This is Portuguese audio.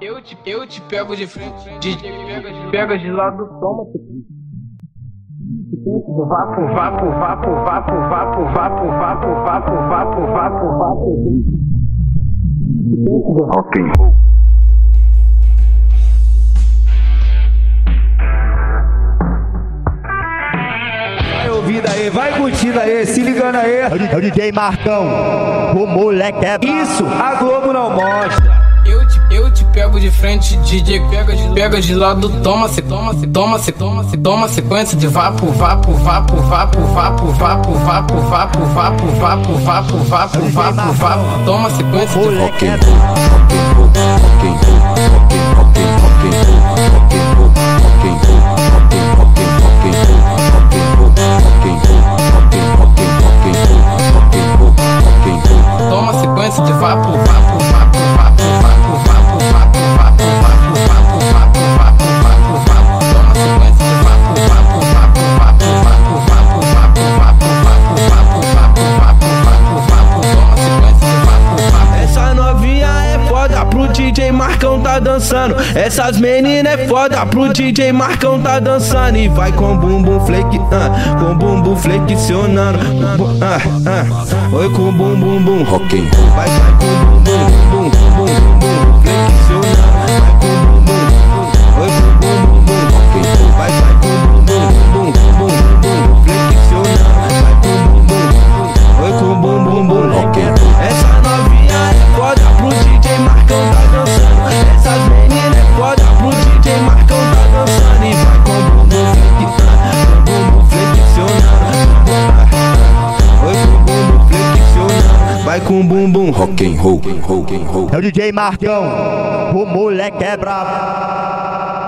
Eu te, eu te pego de frente, DJ pega de, pega de lado, toma. Vapo, vapo, vapo, vapo, vapo, vapo, vapo, vapo, vapo, vapo, vapo. Ok. Vai ouvindo aí, vai curtindo aí, se ligando aí. É o DJ Marcão, o moleque é Isso, a Globo não mostra. Pego de frente, DJ pega de, pega de lado, toma, se toma, se toma, se toma, se toma sequência de vapo, vapo, vapo, vapo, vapo, vapo, vapo, vapo, vapo, vapo, vapo, vapo, vapo, vapo, toma sequência de moleque tá dançando. Essas meninas é foda pro DJ Marcão tá dançando. E vai com bumbum flake, ah, com bumbum flexionando. Ah, ah, oi com bumbum bum. Vai, vai com bumbum Vai com bumbum rock and roll, rock and roll. É o DJ Marcão, o moleque é brabo.